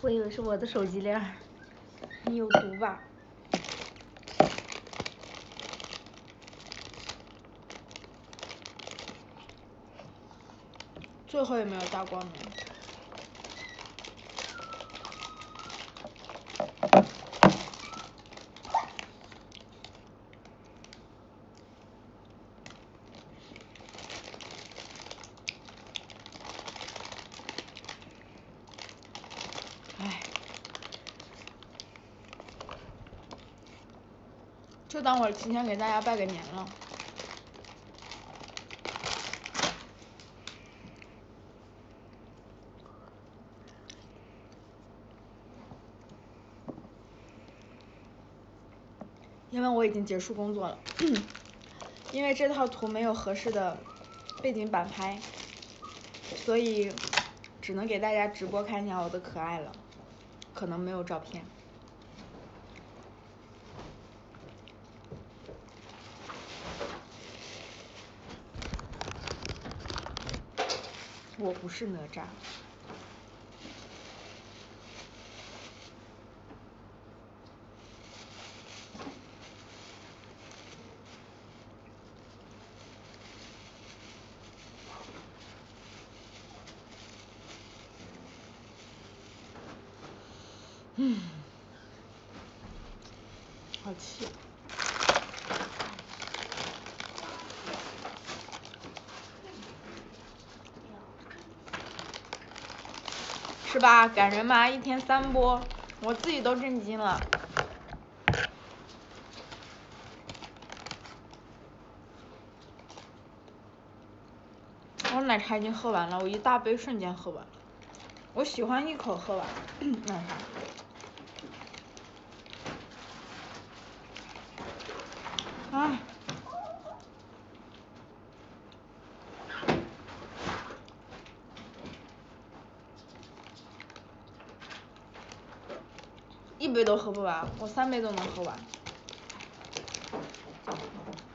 我以为是我的手机链。你有毒吧？最后也没有大光明。唉，就当我提前给大家拜个年了。因为我已经结束工作了，因为这套图没有合适的背景板拍，所以只能给大家直播看一下我的可爱了，可能没有照片。我不是哪吒。嗯，好气。哇，感？人吗，一天三播，我自己都震惊了。我奶茶已经喝完了，我一大杯瞬间喝完了。我喜欢一口喝完 奶茶。唉。一杯都喝不完，我三杯都能喝完。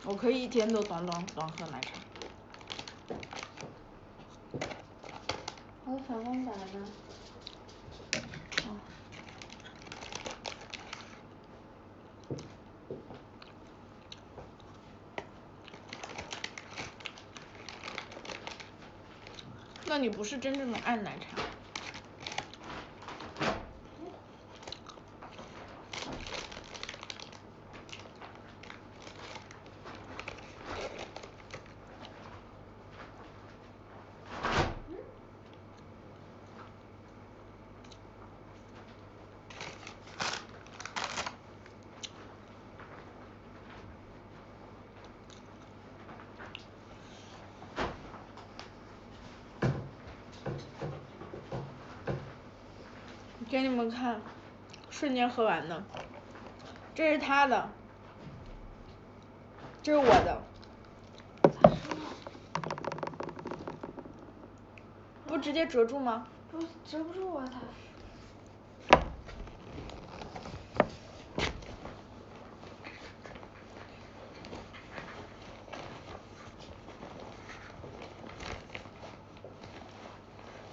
我可以一天都短短短喝奶茶。我的反光板呢？哦。那你不是真正的爱奶茶。给你们看，瞬间喝完的，这是他的，这是我的，不直接折住吗？不折不住啊它。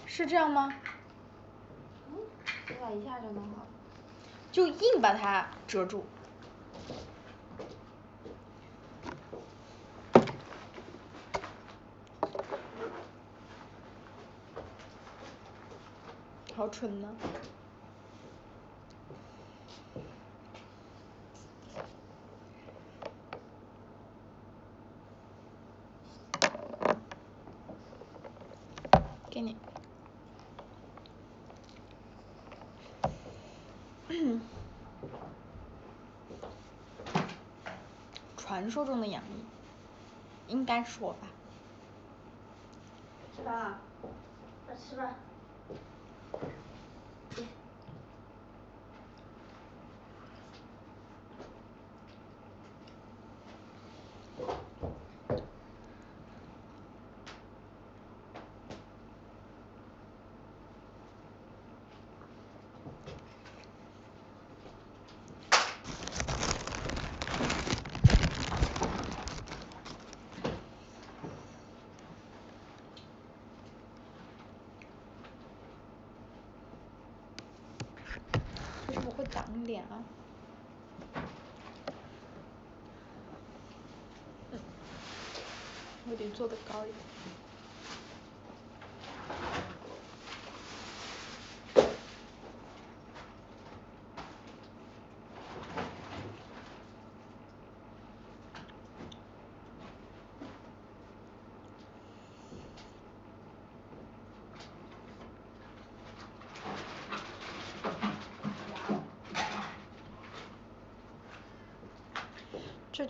是这样吗？一下就弄好了。就把它遮住。好蠢呢你。传说中的杨幂，应该是我吧。挡脸啊。我得坐的高一点。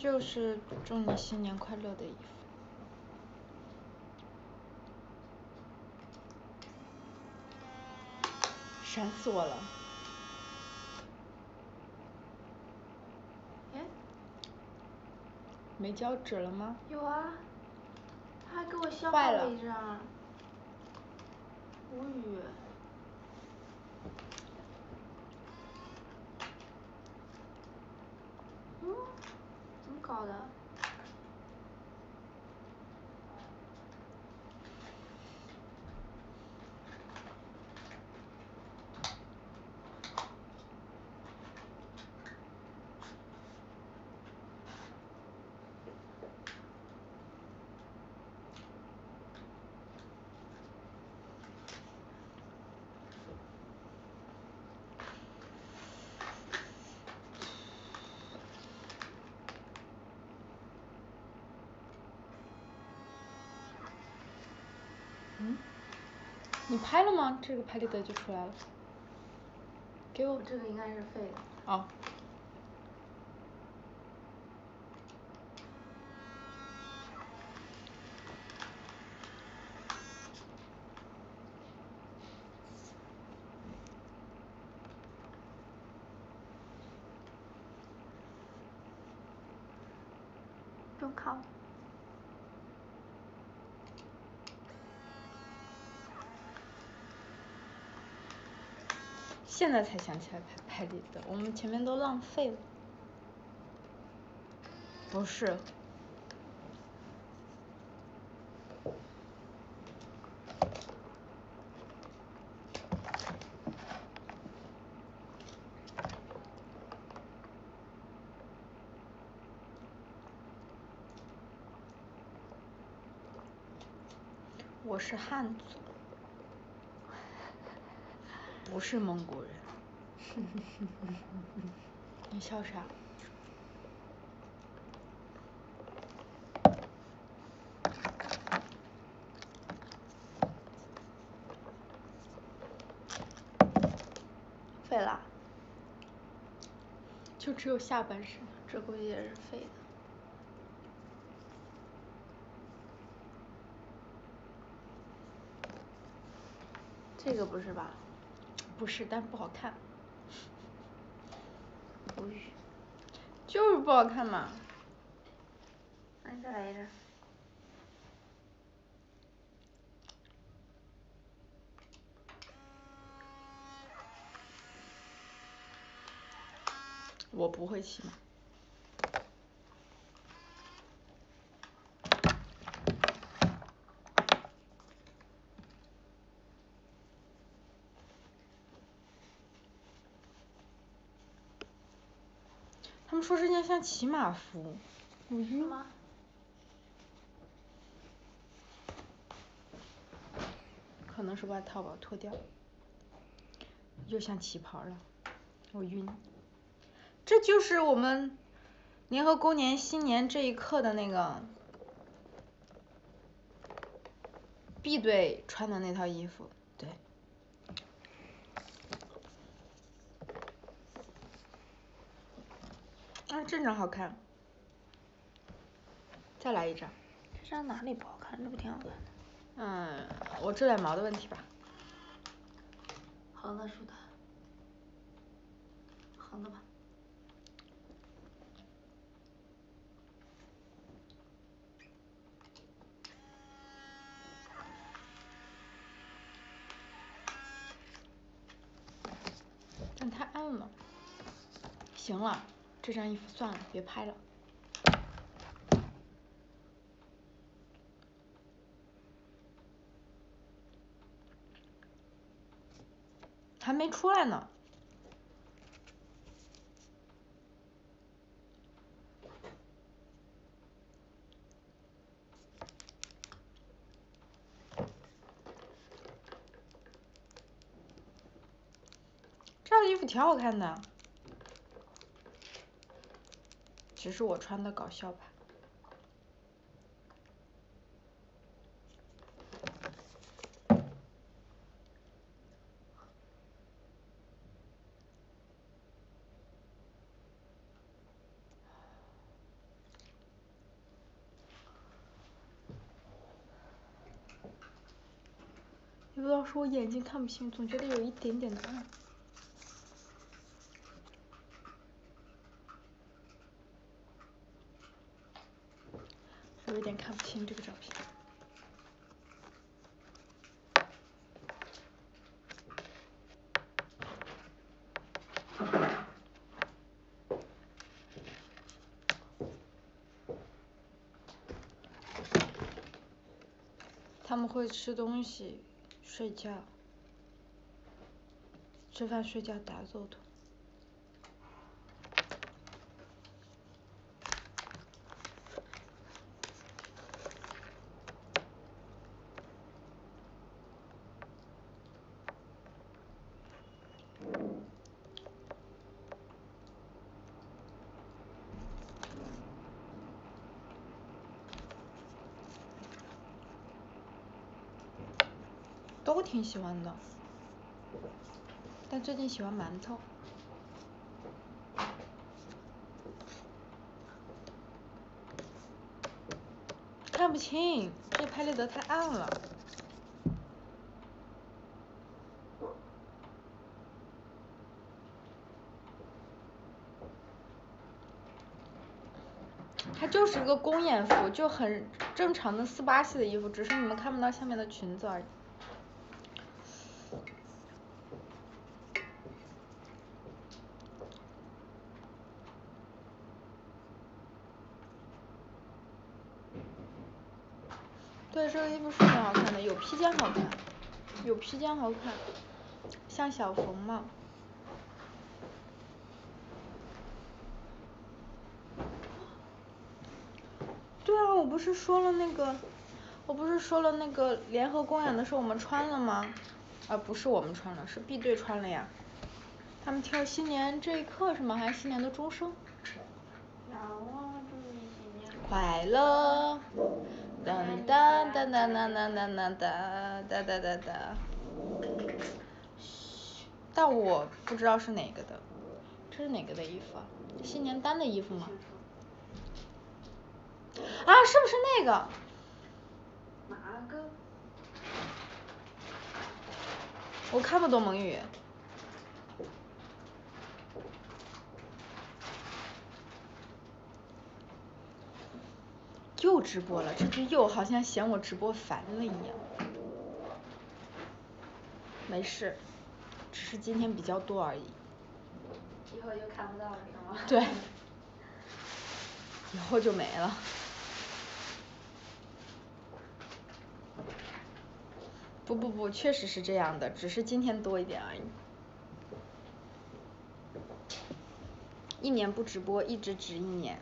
就是祝你新年快乐的衣服。闪死我了。哎。没胶纸了吗？有啊。他还给我消耗了一张。无语。嗯？怎么搞的？嗯？你拍了吗？这个拍立得就出来了。给我。这个应该是废的。哦。不用看了。现在才想起来拍拍立得，我们前面都浪费了。不是。我是汉族。不是蒙古人。你笑啥？废了。就只有下半身，这估计也是废的。这个不是吧？不是，但不好看。无语。就是不好看嘛。那你再来一张。我不会骑马。说这件像骑马服，我晕。吗？可能是外套吧，脱掉。又像旗袍了，我晕。这就是我们联合公年新年这一刻的那个 B 队穿的那套衣服，对。啊，这张好看，再来一张。这张哪里不好看？这不挺好看的。嗯，我这点毛的问题吧。横的竖的。横的吧。但太暗了。行了。这身衣服算了，别拍了。还没出来呢。这套衣服挺好看的。只是我穿的搞笑吧。也不知道是我眼睛看不清，总觉得有一点点的暗。有一点看不清这个照片。他们会吃东西，睡觉，吃饭睡觉打坐的。都挺喜欢的，但最近喜欢馒头。看不清，这拍立得太暗了。它就是个公演服，就很正常的四八系的衣服，只是你们看不到下面的裙子而已。对，这个衣服是挺好看的，有披肩好看，有披肩好看，像小冯嘛。对啊，我不是说了那个，我不是说了那个联合公演的时候我们穿了吗？啊，不是我们穿了，是 B 队穿了呀。他们跳新年这一刻是吗？还是新年的钟声？快乐。当当当当当当当当当当当当当。但我不知道是哪个的，这是哪个的衣服啊？新年单的衣服吗？啊，是不是那个？哪个？我看不懂蒙语。又直播了，这句又好像嫌我直播烦了一样。没事，只是今天比较多而已。以后就看不到了是吗？对。以后就没了。不不不，确实是这样的，只是今天多一点而已。一年不直播，一直值一年。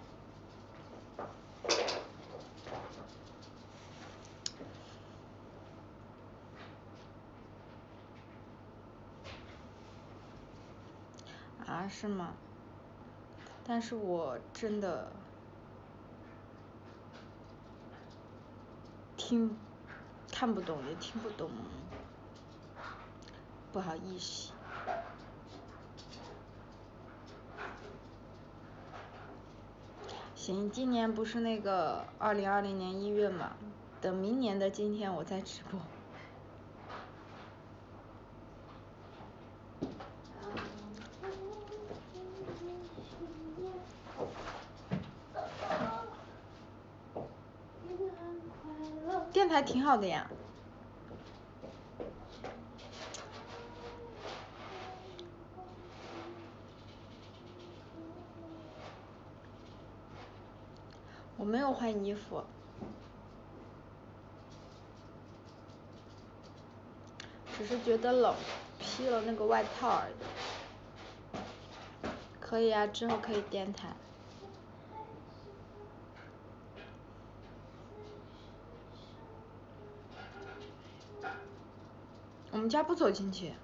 是吗？但是我真的。听，看不懂也听不懂，不好意思。行，今年不是那个二零二零年一月嘛，等明年的今天我再直播。电台挺好的呀。我没有换衣服。只是觉得冷，披了那个外套而已。可以啊，之后可以电台。我们家不走亲戚。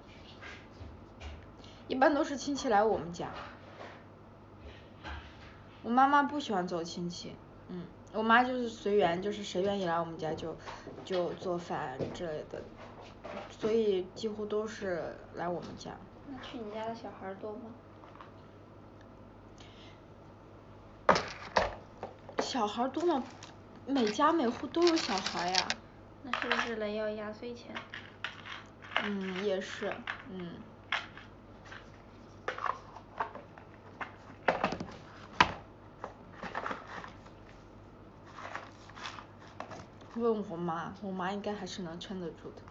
一般都是亲戚来我们家。我妈妈不喜欢走亲戚，嗯，我妈就是随缘，就是谁愿意来我们家就就做饭之类的，所以几乎都是来我们家。那去你家的小孩多吗？小孩多吗？每家每户都有小孩呀。那是不是来要压岁钱？嗯，也是，嗯。问我妈，我妈应该还是能撑得住的。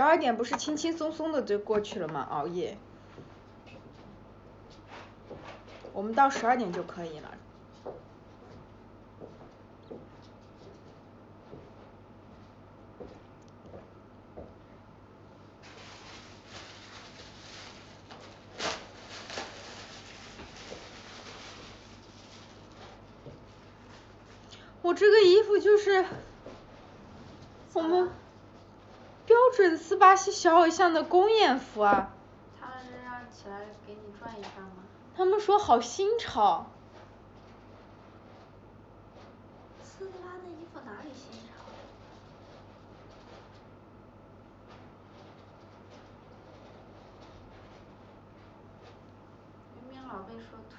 十二点不是轻轻松松的就过去了吗？熬夜。我们到十二点就可以了。我这个衣服就是我们标准斯巴西小偶像的公演服啊。他们是让起来给你转一圈吗？他们说好新潮。斯巴的衣服哪里新潮？明明老被说土。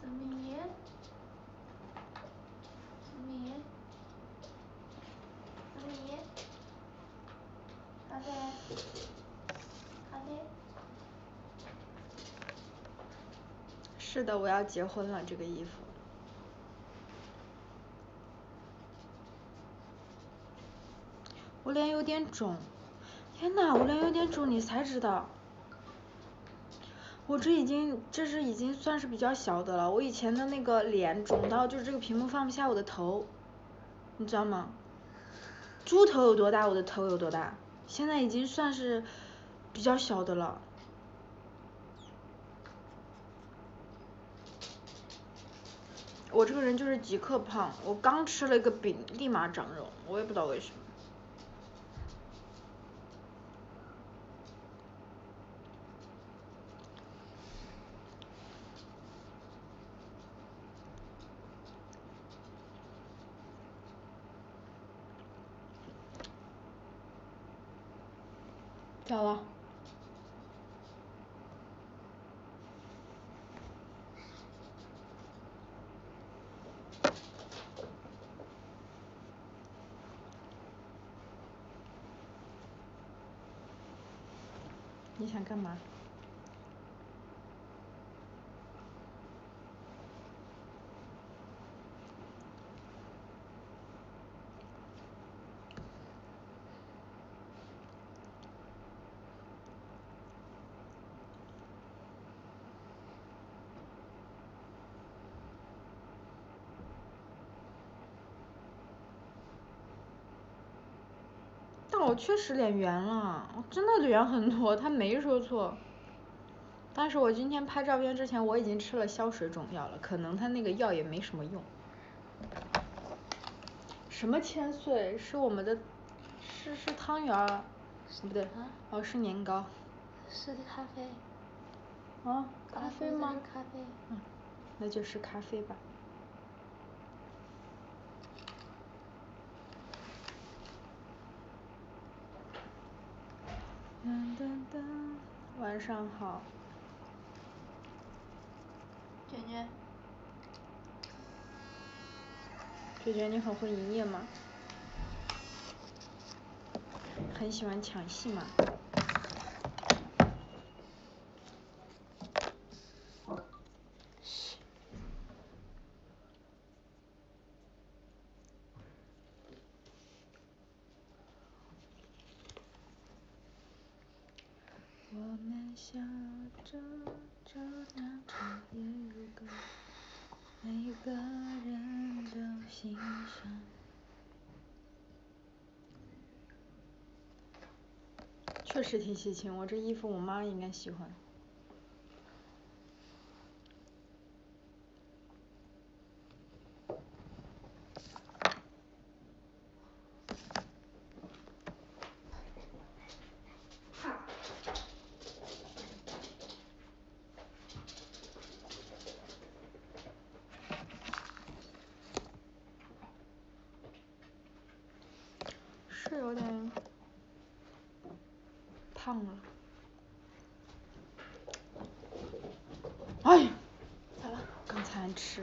子明。子明。子明。是的，我要结婚了这个衣服。我脸有点肿，天呐，我脸有点肿，你才知道。我这已经，这是已经算是比较小的了，我以前的那个脸肿到就是这个屏幕放不下我的头，你知道吗？猪头有多大，我的头有多大，现在已经算是比较小的了。我这个人就是即刻胖，我刚吃了一个饼，立马长肉，我也不知道为什么。咋了？你想干嘛？我确实脸圆了，我真的圆很多，他没说错。但是我今天拍照片之前我已经吃了消水肿药了，可能他那个药也没什么用。什么千岁？是我们的，是是汤圆儿，不对，哦是年糕。是咖啡。啊？咖啡吗？咖啡。嗯，那就是咖啡吧。噔噔噔，晚上好。娟娟。娟娟你很会营业吗？很喜欢抢戏吗？我们笑着就那场也如歌，每个人都欣赏。确实挺喜庆，我这衣服我妈应该喜欢。是有点胖了。哎，咋了？刚才吃。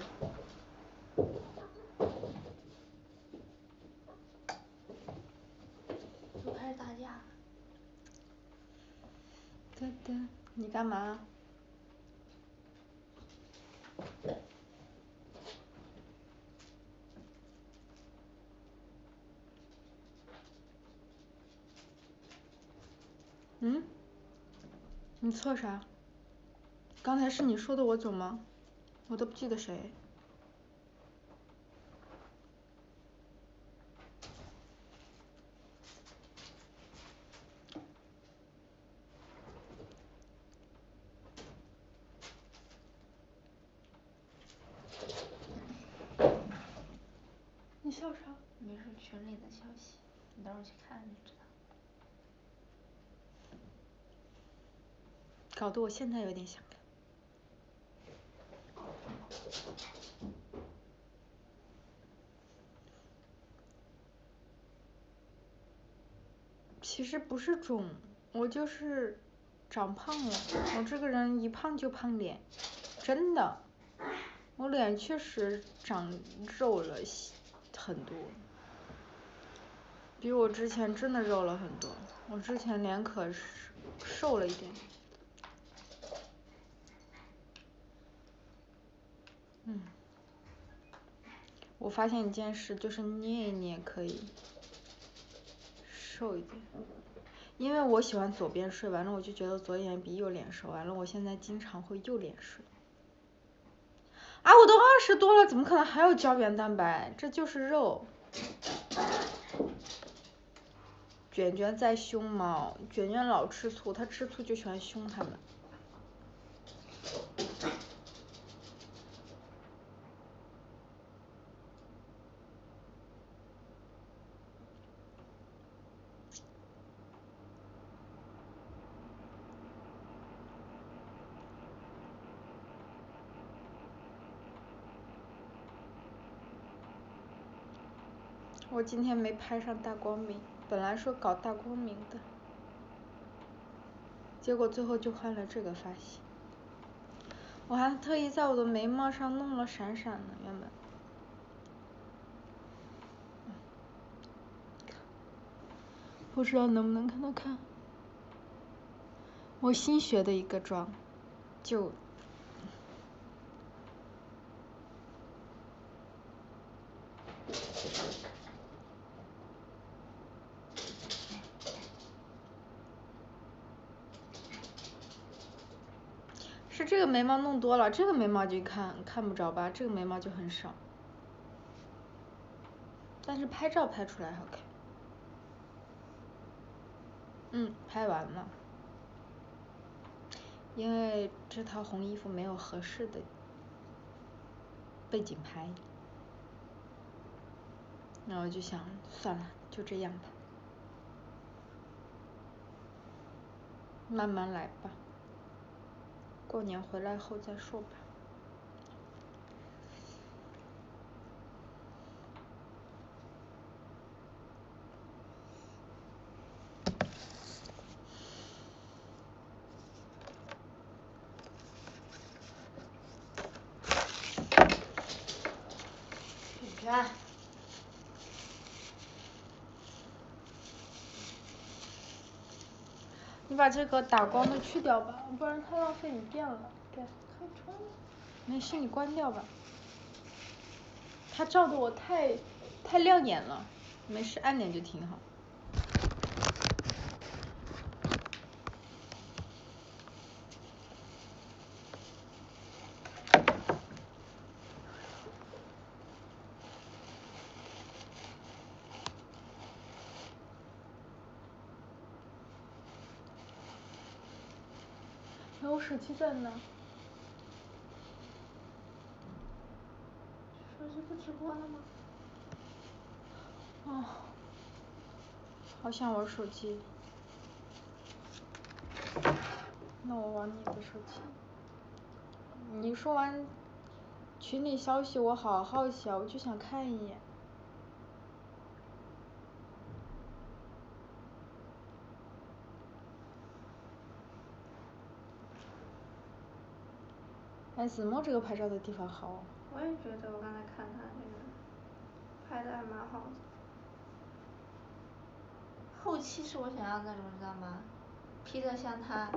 又开始打架。哒哒，你干嘛？嗯？你测啥？刚才是你说的我走吗？我都不记得谁。你笑啥？没事，群里的消息，你到时候去看就知道。搞得我现在有点想看。其实不是肿，我就是长胖了。我这个人一胖就胖脸，真的。我脸确实长肉了很多，比我之前真的肉了很多。我之前脸可是瘦了一点。嗯，我发现一件事，就是捏一捏可以瘦一点，因为我喜欢左边睡，完了我就觉得左眼比右脸瘦，完了我现在经常会右脸睡。啊，我都二十多了，怎么可能还有胶原蛋白？这就是肉。卷卷在凶猫，卷卷老吃醋，他吃醋就喜欢凶他们。我今天没拍上大光明，本来说搞大光明的，结果最后就换了这个发型。我还特意在我的眉毛上弄了闪闪的，原本。不知道能不能看到看。我新学的一个妆，就。是这个眉毛弄多了，这个眉毛就看看不着吧，这个眉毛就很少。但是拍照拍出来好看。嗯，拍完了。因为这套红衣服没有合适的背景拍，那我就想算了，就这样吧，慢慢来吧。过年回来后再说吧。卷你把这个打光的去掉吧，不然太浪费你电了。对，开窗。没事，你关掉吧。它照的我太太亮眼了，没事，暗点就挺好。我手机在哪？手机不直播了吗？哦，好想玩手机。那我玩你的手机。你说完群里消息，我好好奇啊，我就想看一眼。哎，子墨这个拍照的地方好。我也觉得，我刚才看他那个，拍的还蛮好的。后期是我想要那种，你知道吗？P 的像他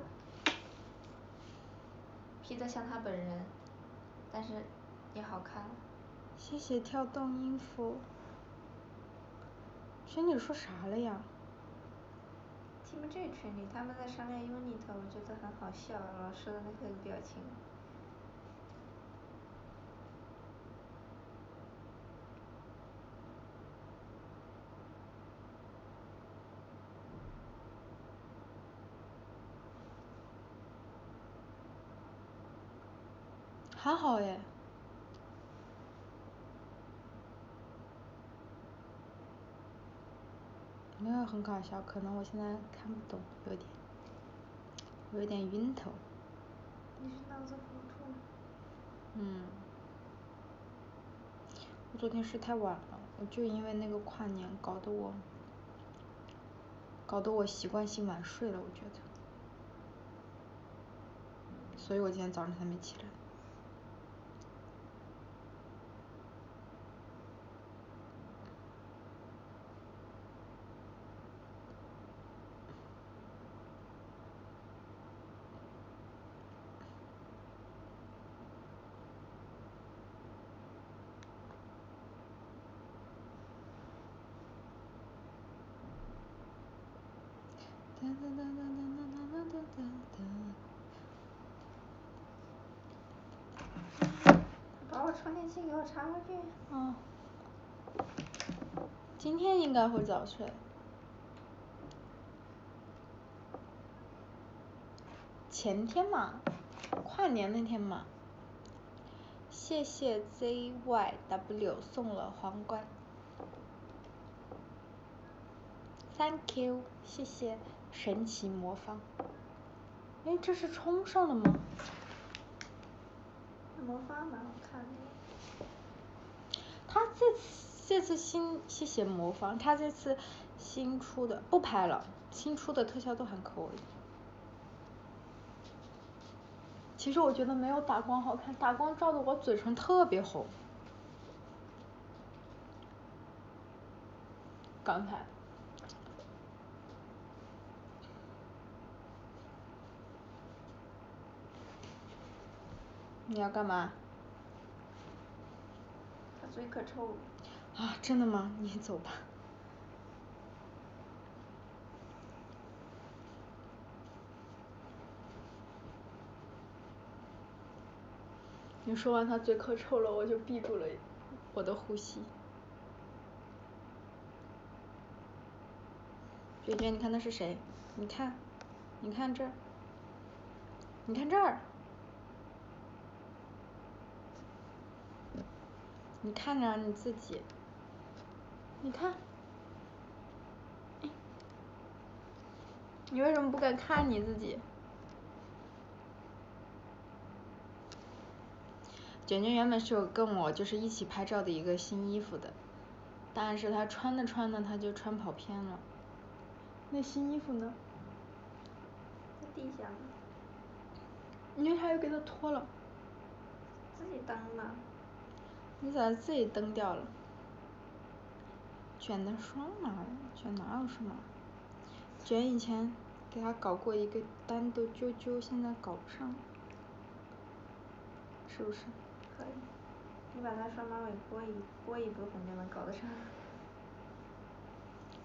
，P 的像他本人，但是也好看。谢谢跳动音符。群里说啥了呀听不着群里，他们在商量 unit，我觉得很好笑，老师的那个表情。还好耶。没有很搞笑，可能我现在看不懂，有点，有点晕头。你是脑子糊涂？嗯。我昨天睡太晚了，我就因为那个跨年搞得我，搞得我习惯性晚睡了，我觉得。所以我今天早上才没起来。把我充电器给我传过去。哦。今天应该会早睡。前天嘛，跨年那天嘛。谢谢 ZYW 送了皇冠。Thank you，谢谢神奇魔方。哎，这是充上了吗？魔方蛮好看的。他这次这次新谢谢魔方，他这次新出的不拍了，新出的特效都很可爱。其实我觉得没有打光好看，打光照的我嘴唇特别红。刚才。你要干嘛？他嘴可臭了。啊，真的吗？你走吧。你说完他嘴可臭了，我就闭住了我的呼吸。娟娟，你看那是谁？你看，你看这儿，你看这儿。你看着你自己，你看，你为什么不敢看你自己？卷卷原本是有跟我就是一起拍照的一个新衣服的，但是他穿着穿着他就穿跑偏了。那新衣服呢？在地下呢。你为啥又给他脱了？自己当的。你咋自己蹬掉了？卷的双马尾，卷哪有双马尾？卷以前给他搞过一个单的揪揪，现在搞不上，是不是？可以，你把他双马尾拨一拨一部分就能搞得上。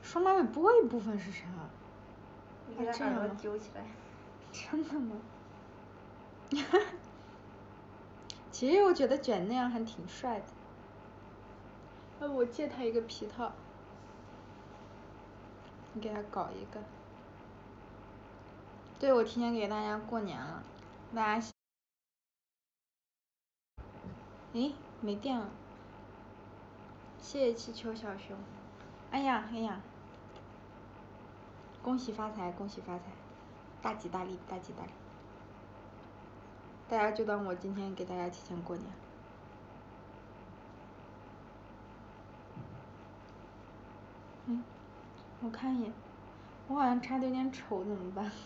双马尾拨一部分是啥？你给他耳朵揪起来。真的吗？其实我觉得卷那样还挺帅的，要不我借他一个皮套，你给他搞一个。对，我提前给大家过年了，大家，诶，没电了。谢谢气球小熊。哎呀哎呀！恭喜发财，恭喜发财，大吉大利，大吉大利。大家就当我今天给大家提前过年。嗯，我看一眼，我好像插的有点丑，怎么办？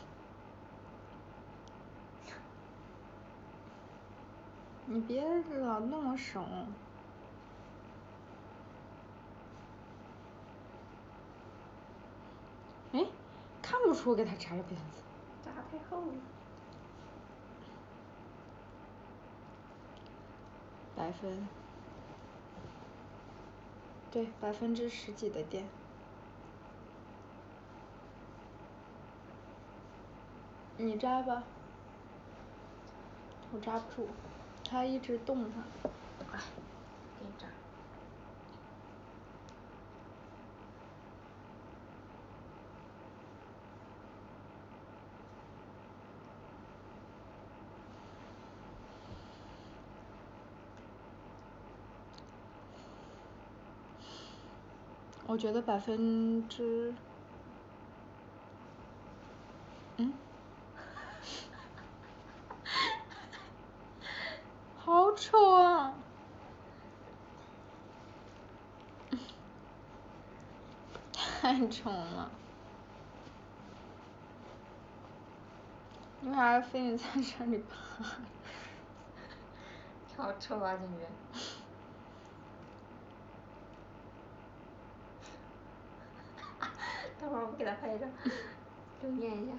你别老弄我手。哎，看不出我给他插了辫子。扎太厚了。百分。对，百分之十几的电。你扎吧。我扎不住，它一直动它。哎，给你扎。我觉得百分之，嗯？好丑啊！太丑了。你为啥非得在这里趴？好丑啊，简直。会儿我给他拍一张，留念一下。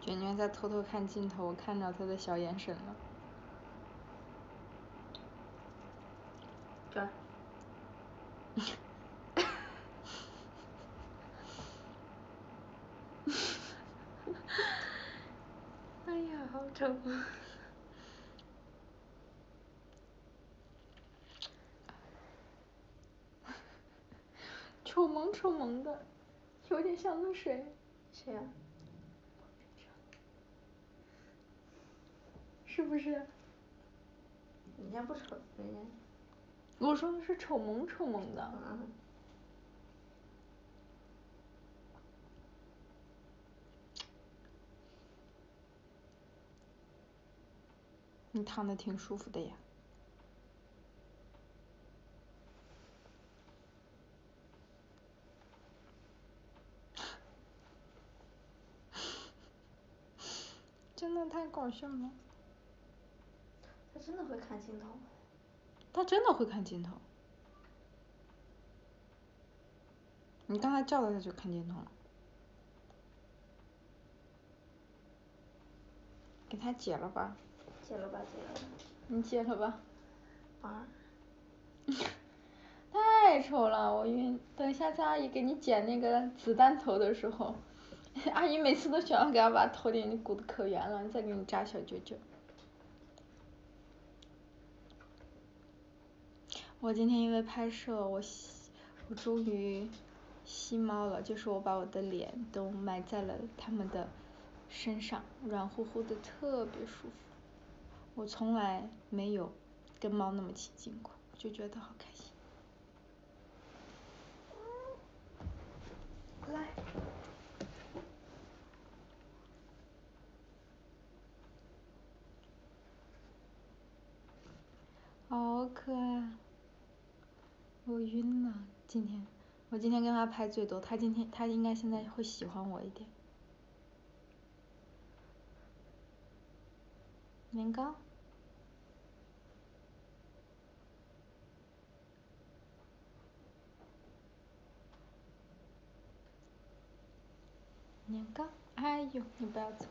卷卷在偷偷看镜头，我看着他的小眼神了。转。哎呀，好丑啊！丑萌丑萌的，有点像那谁。谁呀？是不是？人家不丑，人家。我说的是丑萌丑萌的。嗯。你躺的挺舒服的呀。的太搞笑了。他真的会看镜头。他真的会看镜头。你刚才叫他，他就看镜头了。给他解了吧。解了吧，解了吧。你解了吧。啊。太丑了，我晕。等下次阿姨给你剪那个子弹头的时候。阿姨每次都喜欢给他把头顶鼓的可圆了，再给你扎小揪揪。我今天因为拍摄，我吸，我终于吸猫了，就是我把我的脸都埋在了它们的身上，软乎乎的，特别舒服。我从来没有跟猫那么亲近过，就觉得好开心。来。好可爱，我晕了今天，我今天跟他拍最多，他今天他应该现在会喜欢我一点。年糕。年糕，哎呦，你不要走。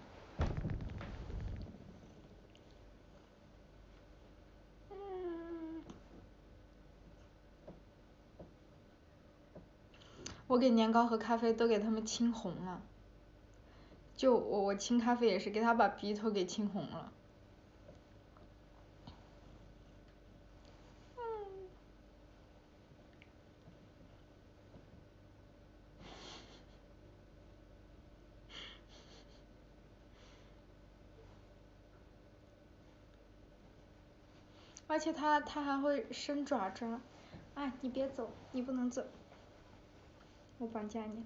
我给年糕和咖啡都给他们清红了。就我我清咖啡也是给他把鼻头给清红了。而且它它还会伸爪爪哎你别走你不能走。我绑架你。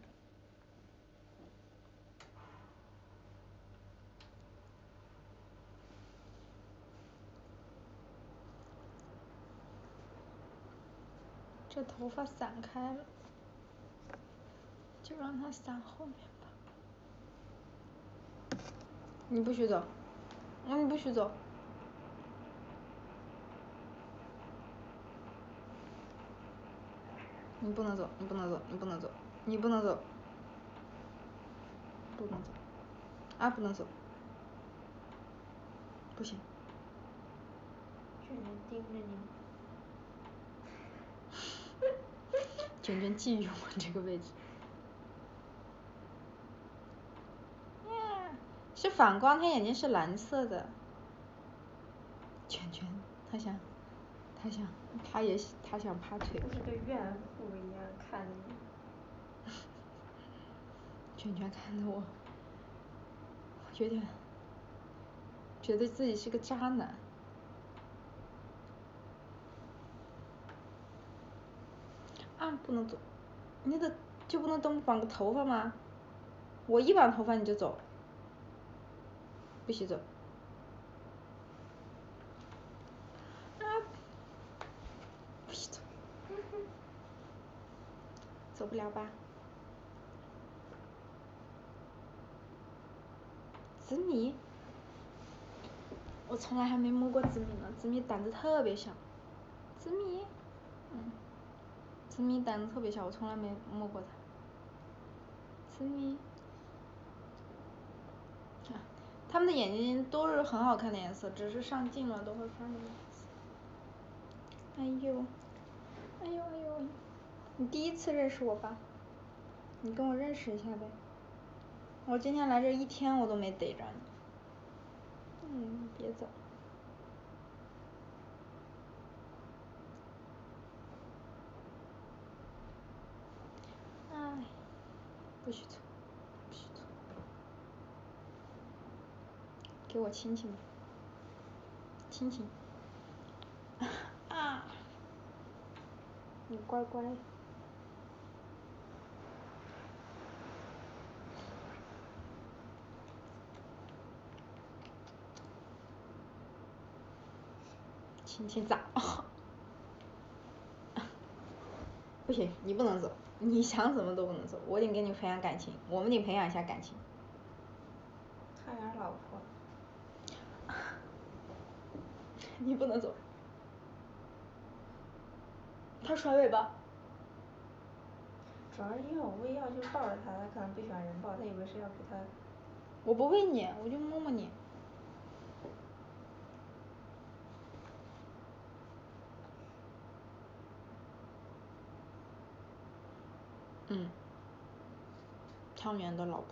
这头发散开了，就让它散后面吧。你不许走，你不许走。你不能走，你不能走，你不能走，你不能走，不能走，啊，不能走，不行。卷卷盯着你。卷卷觊觎我这个位置。是反光，他眼睛是蓝色的。卷卷，他想，他想，他也他想趴腿。像个怨妇一样看着你。卷卷看着我，有点，觉得自己是个渣男。啊，不能走，那个就不能等绑个头发吗？我一绑头发你就走。不许走！啊！不许走！走不了吧？紫米？我从来还没摸过紫米呢，紫米胆子特别小。紫米？嗯。紫米胆子特别小，我从来没摸过它。紫米。啊它们的眼睛都是很好看的颜色，只是上镜了都会发那个颜色。哎呦，哎呦哎呦，你第一次认识我吧？你跟我认识一下呗。我今天来这一天我都没逮着你。嗯，别走。哎，不许走。不许走给我亲亲吧，亲亲，啊，你乖乖，亲亲咋？不行，你不能走，你想怎么都不能走，我得跟你培养感情，我们得培养一下感情。差点老婆。你不能走，他甩尾巴。主要是因为我喂药就抱着它，它可能不喜欢人抱，它以为是要给它。我不喂你，我就摸摸你。嗯，汤圆的老婆。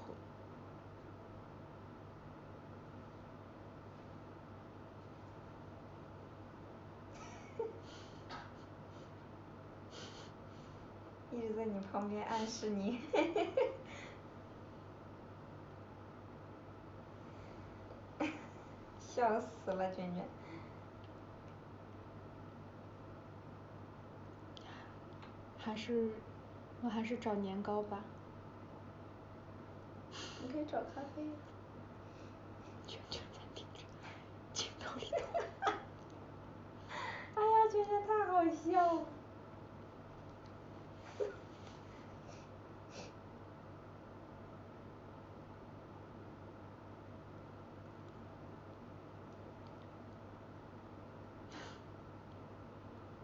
一直在你旁边暗示你。笑死了娟娟。还是，我还是找年糕吧。你可以找咖啡。卷卷在盯着镜头里头。哎呀，卷卷太好笑了。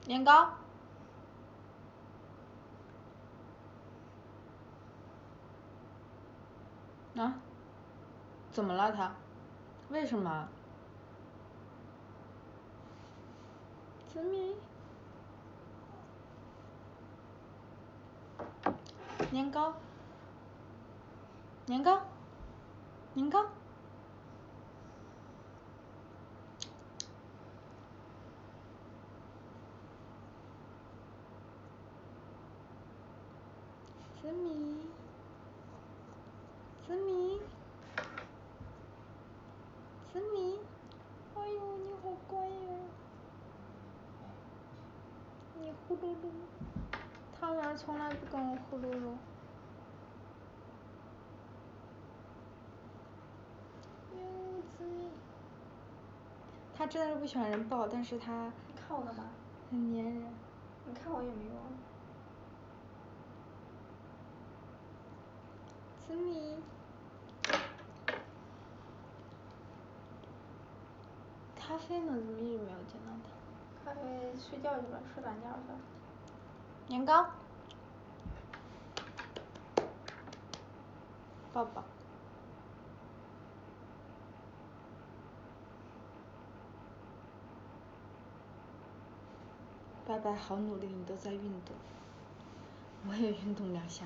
年糕。啊？怎么了他？为什么？紫米。年糕。年糕。年糕。紫米，紫米，紫米，哎呦你好乖呀。噜噜，汤圆从来不跟我呼噜噜。柚子味。它真的是不喜欢人抱，但是他你看我干嘛？很粘人。你看我也没用。紫米。咖啡呢？怎么一直没有见到他？咖啡睡觉去了，睡懒觉去了。年糕。抱抱。拜拜，好努力，你都在运动。我也运动两下。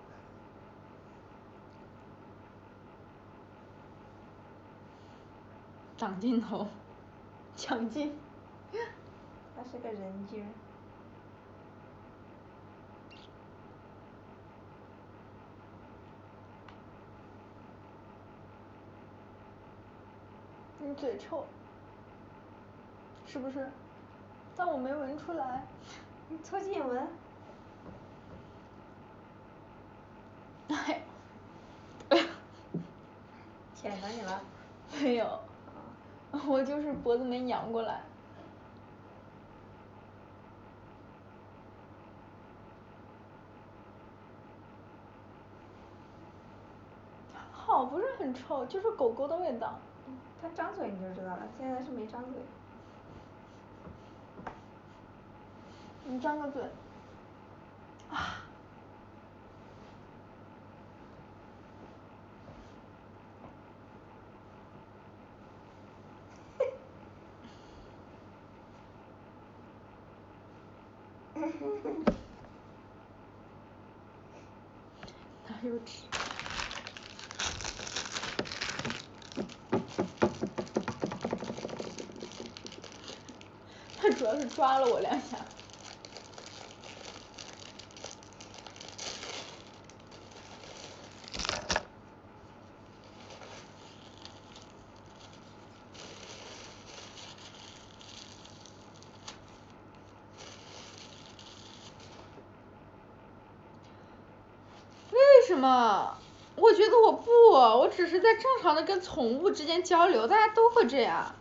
长镜头，抢镜。他是个人精。你嘴臭。是不是？但我没闻出来。你凑近闻。哎。舔着你了？没有。我就是脖子没仰过来。好，不是很臭，就是狗狗的味道。它张嘴你就知道了，现在是没张嘴。你张个嘴。啊。哪有纸。他主要是抓了我两下。为什么？我觉得我不，我只是在正常的跟宠物之间交流，大家都会这样。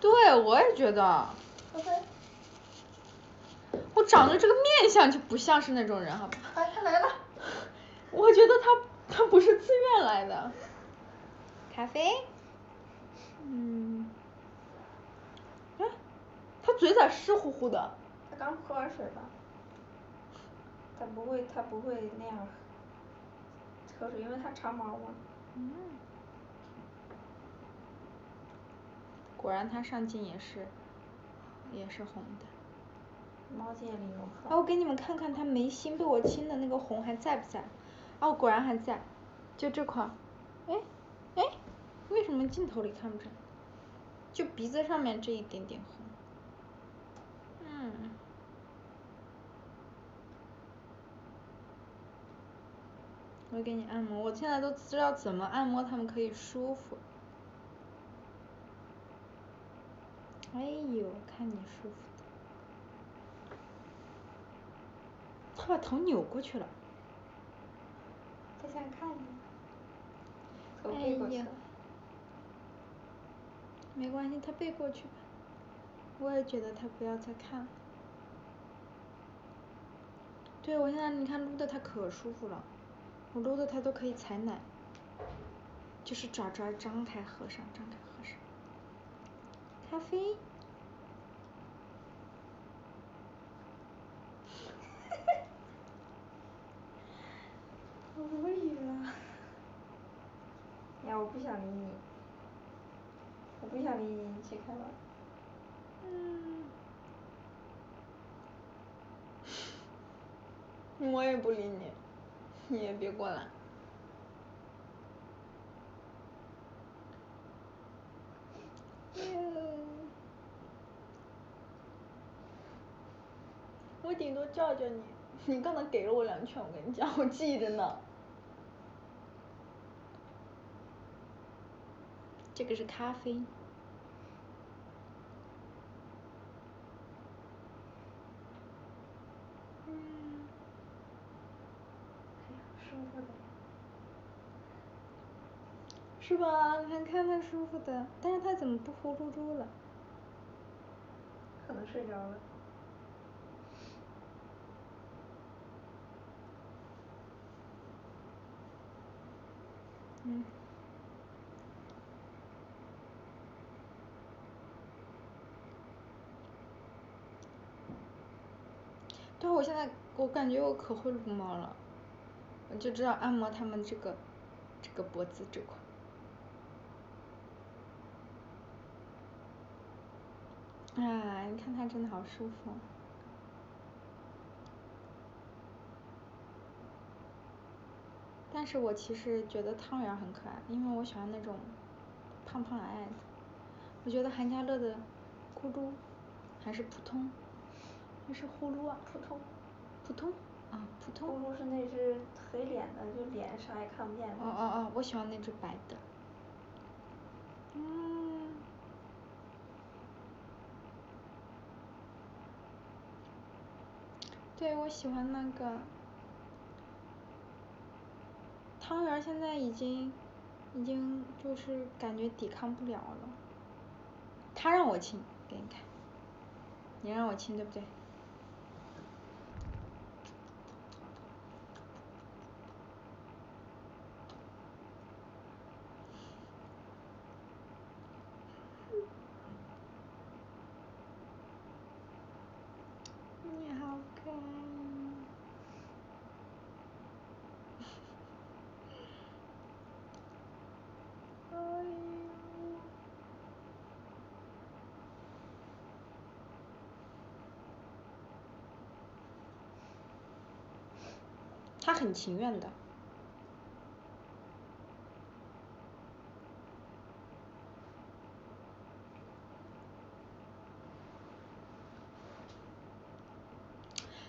对，我也觉得。我长得这个面相就不像是那种人，好吧。哎，他来了。我觉得他他不是自愿来的。咖啡。嗯。哎，他嘴咋湿乎乎的？他刚喝完水吧。他不会，它不会那样喝水，因为它长毛嘛。嗯。果然它上镜也是，也是红的。猫界里有。哎，我给你们看看它眉心被我亲的那个红还在不在？哦，果然还在，就这块儿。哎，哎，为什么镜头里看不着？就鼻子上面这一点点红。嗯。我给你按摩，我现在都知道怎么按摩他们可以舒服。哎呦，看你舒服的。他把头扭过去了。他想看你。哎呀。没关系，他背过去吧。我也觉得他不要再看了。对，我现在你看撸的他可舒服了。我撸的它都可以采奶，就是爪爪张开合上，张开合上。咖啡。我无语了。呀，我不想理你。我不想理你，你去开吧。嗯。我也不理你，你也别过来。我顶多叫叫你，你刚才给了我两拳，我跟你讲，我记着呢。这个是咖啡。嗯。舒服的。是吧？还看着舒服的，但是他怎么不呼噜噜了？可能睡着了。嗯。对我现在我感觉我可会撸猫了，我就知道按摩它们这个这个脖子这块。哎，你看它真的好舒服。但是我其实觉得汤圆很可爱，因为我喜欢那种胖胖矮矮的。我觉得韩家乐的咕噜还是普通，还是呼噜啊？普通。普通？啊，普通。呼噜是那只黑脸的，就脸啥也看不见。哦哦哦，我喜欢那只白的。对，我喜欢那个。汤圆现在已经，已经就是感觉抵抗不了了。他让我亲，给你看。你让我亲对不对？你好可爱。哎呦。他很情愿的。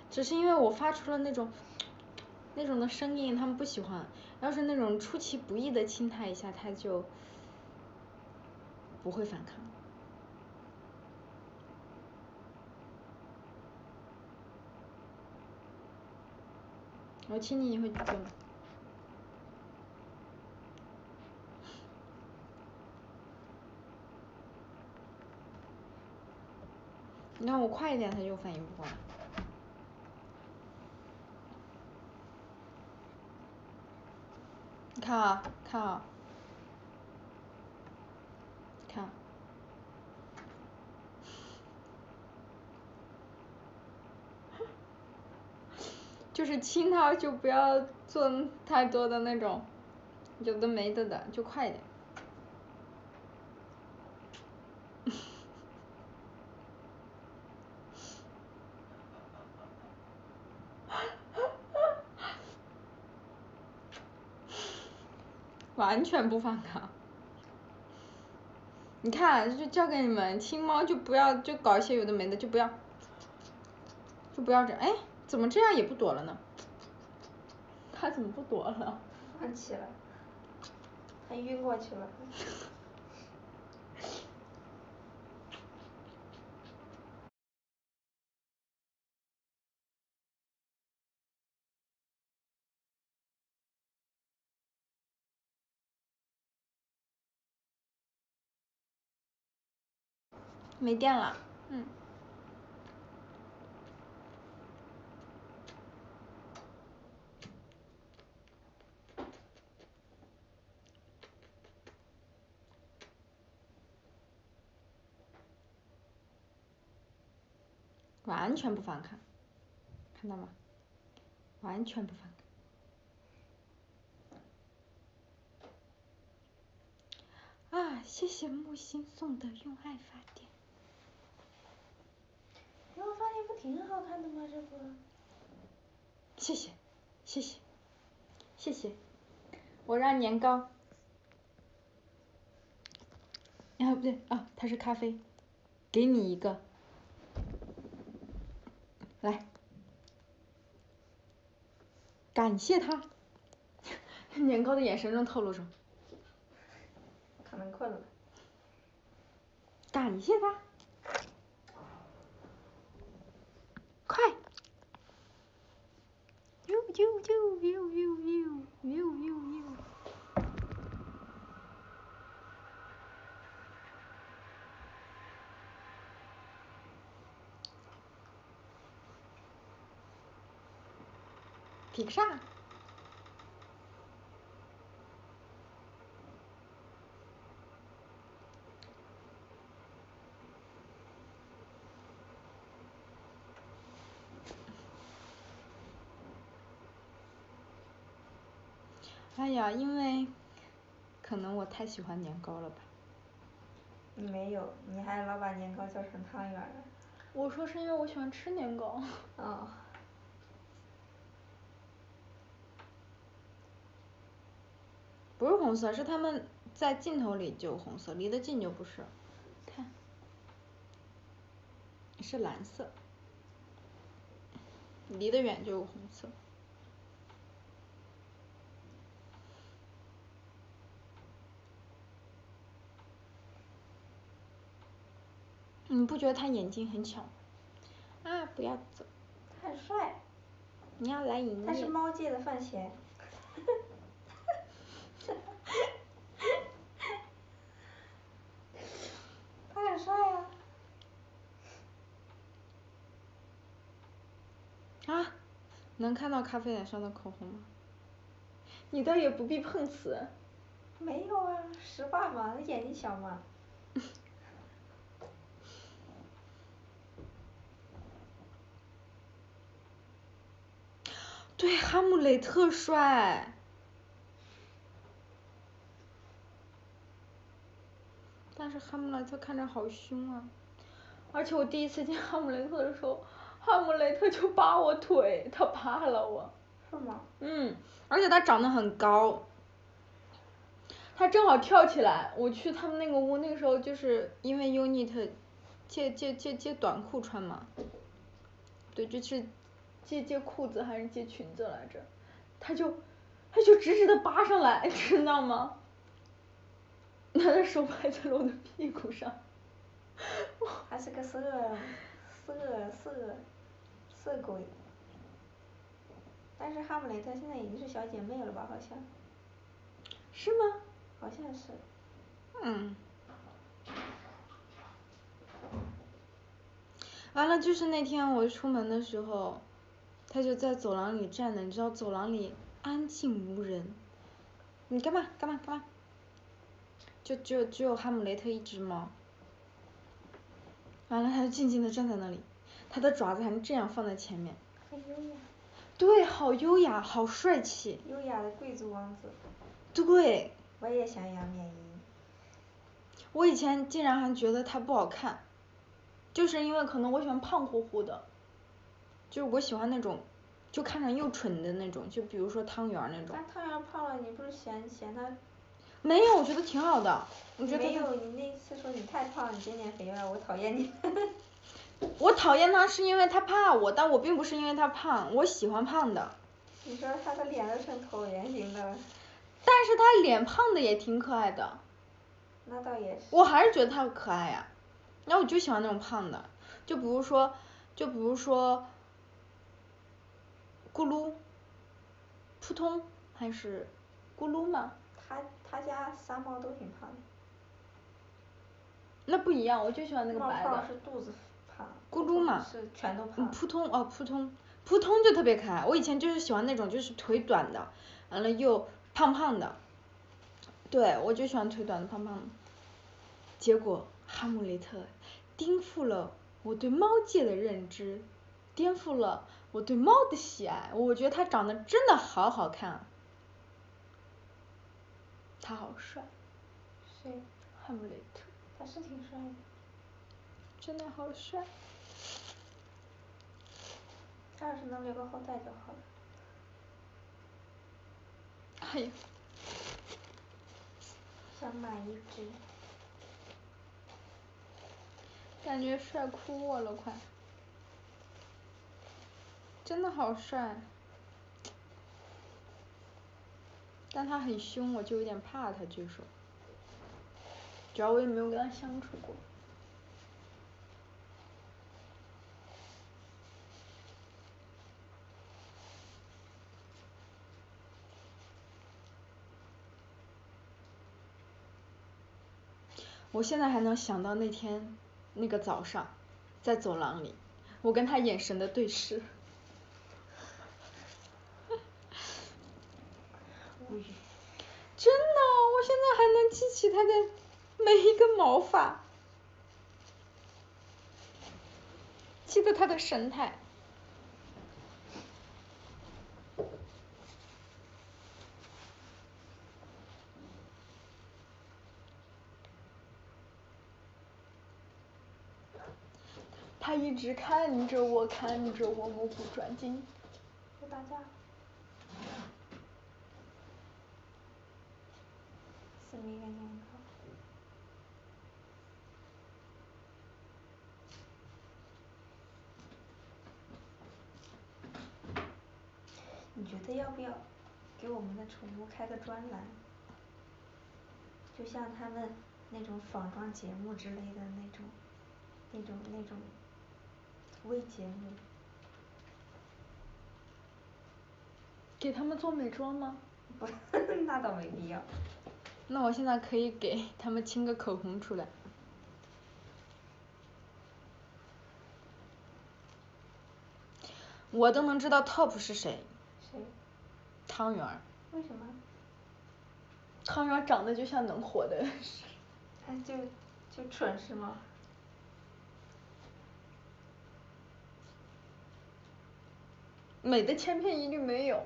只是因为我发出了那种那种的声音，他们不喜欢。要是那种出其不意的亲他一下，他就不会反抗。我亲你，你会做吗？你看我快一点，他就反应不过来。你看啊，看啊。看。就是亲他就不要做太多的那种有的没的的，就快点。完全不反抗。你看，就交给你们，亲猫就不要就搞一些有的没的就不要，就不要这，哎，怎么这样也不躲了呢？他怎么不躲了？放弃了。他晕过去了。没电了，嗯。完全不反抗，看到吗？完全不反抗。啊，谢谢木心送的用爱发电。用爱发电不挺好看的吗？这不。谢谢谢谢谢谢，我让年糕。啊，不对，啊，它是咖啡，给你一个。来，感谢他。年糕的眼神中透露着。可能困了。感谢他。快。呦呦呦呦呦呦呦呦呦。比个萨。哎呀，因为可能我太喜欢年糕了吧。你没有，你还老把年糕叫成汤圆儿。我说是因为我喜欢吃年糕。哦。不是红色，是他们在镜头里就红色，离得近就不是。看。是蓝色。离得远就红色。你不觉得他眼睛很巧？啊，不要走。很帅。你要来营业。他是猫界的范闲。他很帅啊。啊，能看到咖啡脸上的口红吗？你倒也不必碰瓷。没有啊，实话嘛，他眼睛小嘛。对，哈姆雷特帅。但是哈姆雷特看着好凶啊，而且我第一次见哈姆雷特的时候，哈姆雷特就扒我腿，他扒了我。是吗？嗯，而且他长得很高。他正好跳起来，我去他们那个屋，那个时候就是因为 UNIT 借借借借短裤穿嘛。对，就是借借裤子还是借裙子来着，他就他就直直的扒上来，你知道吗？他的手拍在了我的屁股上。还是个色色色色鬼。但是哈姆雷特现在已经是小姐妹了吧好像。是吗？好像是。嗯。完了就是那天我出门的时候，他就在走廊里站着，你知道走廊里安静无人。你干嘛干嘛干嘛？就只有只有哈姆雷特一只猫。完了他就静静的站在那里，他的爪子还能这样放在前面。很优雅。对，好优雅，好帅气。优雅的贵族王子。对。我也想养缅因。我以前竟然还觉得它不好看。就是因为可能我喜欢胖乎乎的，就是我喜欢那种，就看着又蠢的那种，就比如说汤圆那种。但汤圆胖了，你不是嫌嫌它？没有，我觉得挺好的。我觉得没有，你那次说你太胖，你减减肥了，我讨厌你。我讨厌他是因为他怕我，但我并不是因为他胖，我喜欢胖的。你说他的脸都成椭圆形的。但是他脸胖的也挺可爱的。那倒也是。我还是觉得他可爱呀。然后我就喜欢那种胖的，就比如说，就比如说，咕噜，扑通还是咕噜吗。他他家三猫都挺胖的。那不一样，我就喜欢那个白的。是肚子胖。咕噜嘛。是全都胖。扑通哦扑通，扑通就特别可爱，我以前就是喜欢那种就是腿短的，完了又胖胖的。对，我就喜欢腿短的胖胖的。结果。哈姆雷特颠覆了我对猫界的认知，颠覆了我对猫的喜爱。我觉得它长得真的好好看，他好帅。谁？哈姆雷特。他是挺帅的。真的好帅。他要是能留个后代就好了。哎呀。想买一只。感觉帅哭我了快。真的好帅。但他很凶，我就有点怕他，据说。主要我也没有跟他相处过。我现在还能想到那天那个早上，在走廊里，我跟他眼神的对视。真的，我现在还能记起他的每一根毛发，记得他的神态。一直看着我，看着我，目不转睛。在打架。死命的念头。你觉得要不要给我们的宠物开个专栏？就像他们那种仿妆节目之类的那种，那种那种微节目。给他们做美妆吗？不，那倒没必要。那我现在可以给他们清个口红出来。我都能知道 top 是谁。谁？汤圆儿。为什么？汤圆儿长得就像能火的。他就就蠢是吗？美的千篇一律没有。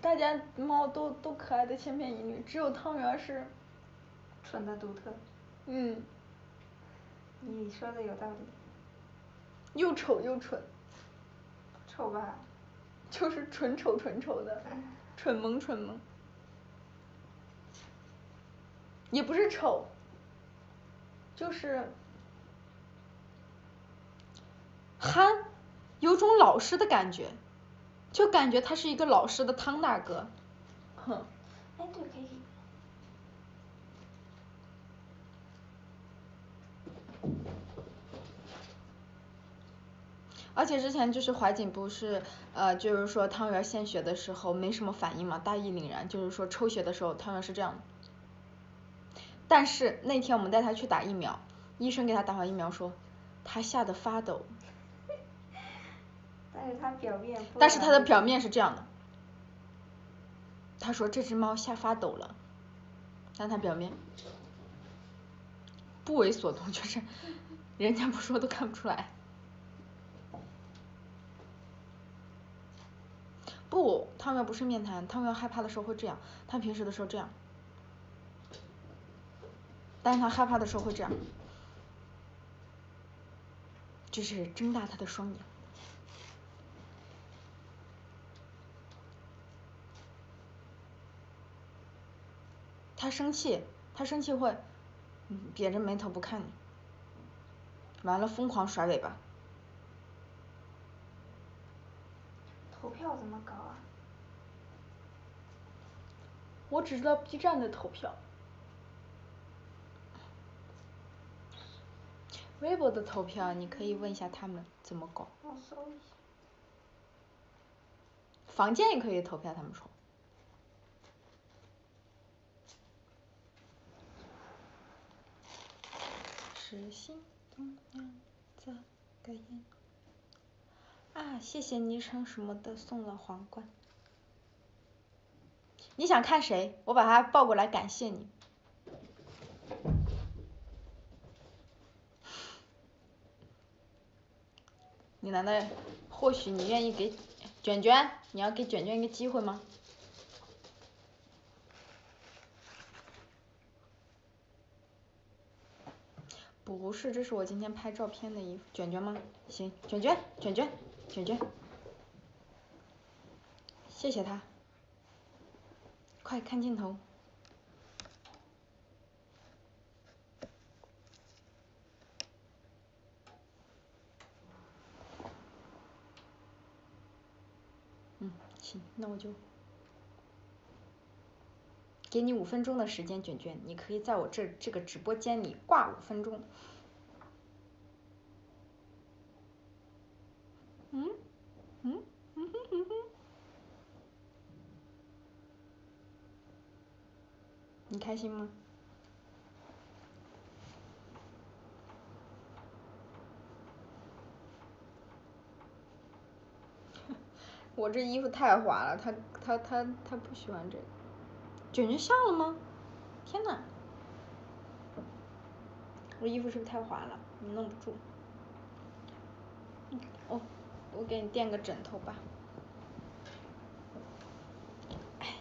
大家猫都都可爱的千篇一律，只有汤圆是。蠢的独特。嗯。你说的有道理。又丑又蠢。丑吧。就是蠢丑蠢丑的，蠢萌蠢萌。也不是丑。就是。憨，有种老师的感觉。就感觉他是一个老师的汤大哥，哼。哎，对，可以。而且之前就是怀瑾不是呃就是说汤圆献血的时候没什么反应嘛，大义凛然，就是说抽血的时候汤圆是这样。但是那天我们带他去打疫苗，医生给他打完疫苗说，他吓得发抖。但是他表面。但是他的表面是这样的。他说这只猫吓发抖了，但他表面不为所动，就是人家不说都看不出来。不，汤圆不是面瘫，汤圆害怕的时候会这样，他平时的时候这样，但是他害怕的时候会这样，就是睁大他的双眼。他生气，他生气会瘪着眉头不看你，完了疯狂甩尾巴。投票怎么搞啊？我只知道 B 站的投票，微博的投票你可以问一下他们怎么搞。我搜一下。房间也可以投票，他们说。是心动两则个烟。啊，谢谢昵称什么的送了皇冠。你想看谁？我把他抱过来感谢你。你难道或许你愿意给卷卷？你要给卷卷一个机会吗？不是，这是我今天拍照片的衣服，卷卷吗？行，卷卷，卷卷，卷卷，谢谢他，快看镜头。嗯，行，那我就。给你五分钟的时间，卷卷，你可以在我这这个直播间里挂五分钟。嗯？嗯？嗯哼哼哼。你开心吗？我这衣服太滑了，他他他他不喜欢这个。卷卷笑了吗？天呐，我衣服是不是太滑了？你弄不住。哦，我给你垫个枕头吧。哎，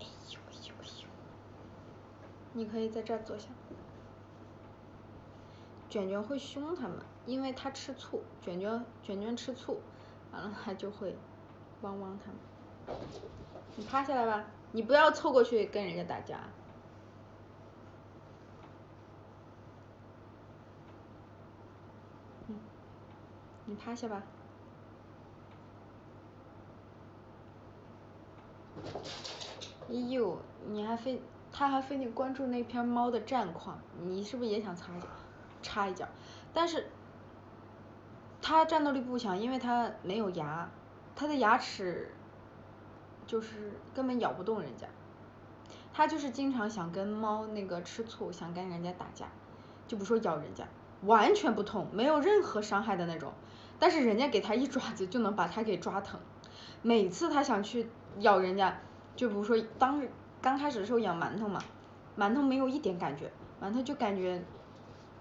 哎呦哎呦哎呦！你可以在这儿坐下。卷卷会凶他们，因为他吃醋。卷卷卷卷吃醋，完了他就会汪汪他们。你趴下来吧。你不要凑过去跟人家打架。你趴下吧。哎呦，你还非他还非得关注那篇猫的战况，你是不是也想插一脚？插一脚，但是他战斗力不强，因为他没有牙，他的牙齿。就是根本咬不动人家，他就是经常想跟猫那个吃醋，想跟人家打架，就不说咬人家，完全不痛，没有任何伤害的那种，但是人家给他一爪子就能把他给抓疼，每次他想去咬人家，就比如说当刚开始的时候养馒头嘛，馒头没有一点感觉，馒头就感觉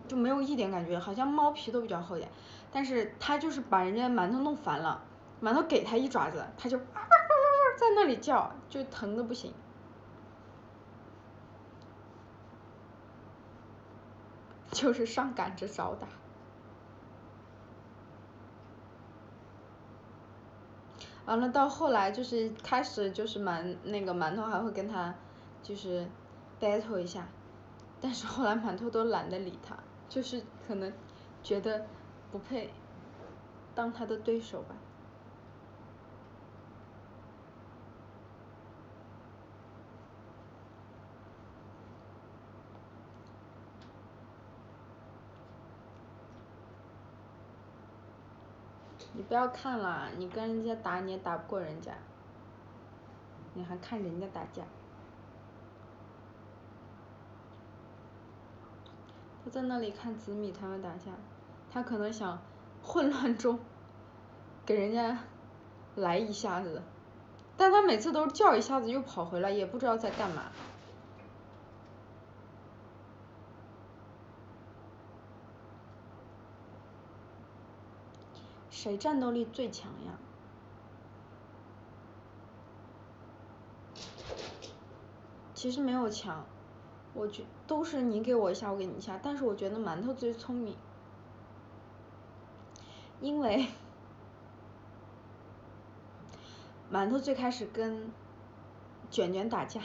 就没有一点感觉，好像猫皮都比较厚点，但是他就是把人家馒头弄烦了，馒头给他一爪子，他就。在那里叫，就疼的不行，就是上赶着找打。完了到后来就是开始就是馒那个馒头还会跟他就是 battle 一下，但是后来馒头都懒得理他，就是可能觉得不配当他的对手吧。你不要看了，你跟人家打你也打不过人家，你还看人家打架。他在那里看紫米他们打架，他可能想混乱中给人家来一下子，但他每次都是叫一下子又跑回来，也不知道在干嘛。谁战斗力最强呀？其实没有强，我觉都是你给我一下，我给你一下，但是我觉得馒头最聪明，因为馒头最开始跟卷卷打架，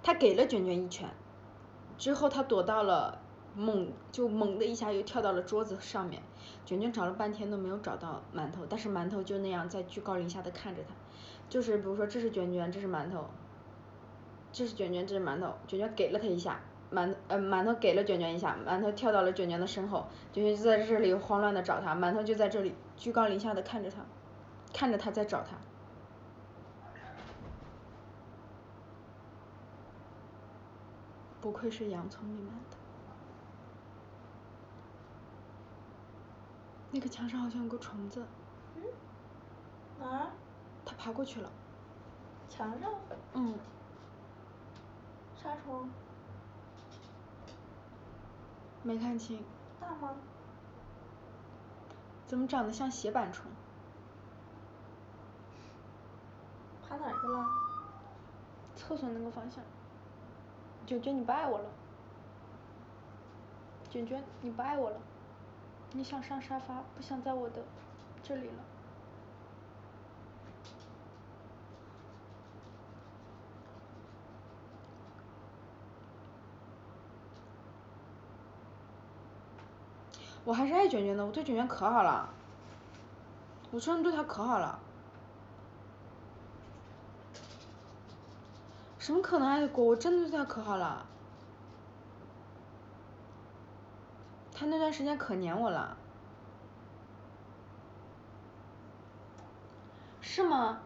他给了卷卷一拳，之后他躲到了。猛就猛的一下又跳到了桌子上面，卷卷找了半天都没有找到馒头，但是馒头就那样在居高临下的看着他，就是比如说这是卷卷，这是馒头，这是卷卷，这是馒头，卷卷给了他一下，馒呃馒头给了卷卷一下，馒头跳到了卷卷的身后，卷卷就在这里慌乱的找他，馒头就在这里居高临下的看着他，看着他在找他，不愧是洋葱里馒头。那个墙上好像有个虫子。嗯？哪儿？它爬过去了。墙上？嗯。啥虫？没看清。大吗？怎么长得像斜板虫？爬哪儿去了？厕所那个方向。卷卷你不爱我了，卷卷你不爱我了，你想上沙发，不想在我的这里了。我还是爱卷卷的，我对卷卷可好了，我真的对他可好了。什么可能爱得过？我真的对他可好了，他那段时间可黏我了。是吗？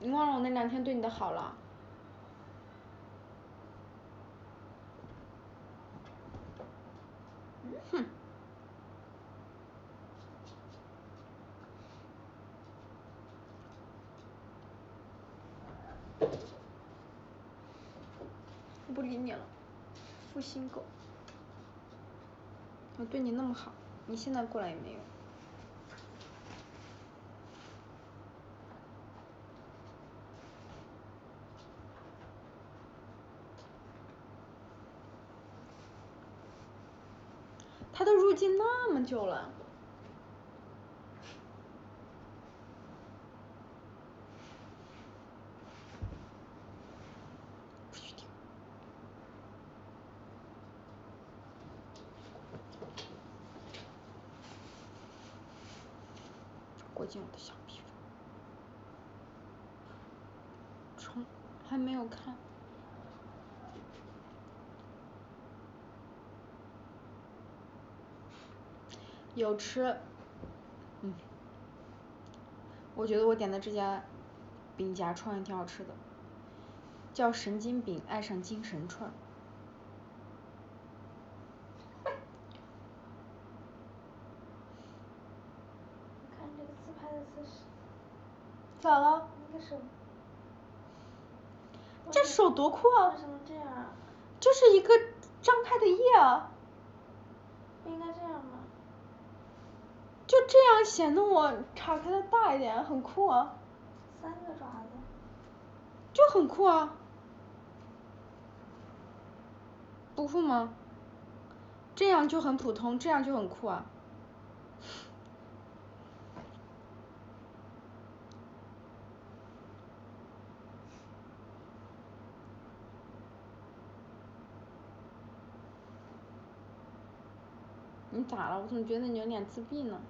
你忘了我那两天对你的好了？哼。不理你了，负心狗。我对你那么好，你现在过来也没用。他都入境那么久了。进我的小皮肤。冲，还没有看。有吃，嗯，我觉得我点的这家饼夹串也挺好吃的，叫神经饼爱上精神串。看这个自拍的姿势。咋了？那个手。这手多酷啊！为什么这样啊？这是一个张开的叶啊。不应该这样吗？就这样显得我叉开的大一点，很酷啊。三个爪子。就很酷啊。不酷吗？这样就很普通，这样就很酷啊。咋了？我怎么觉得你有点自闭呢？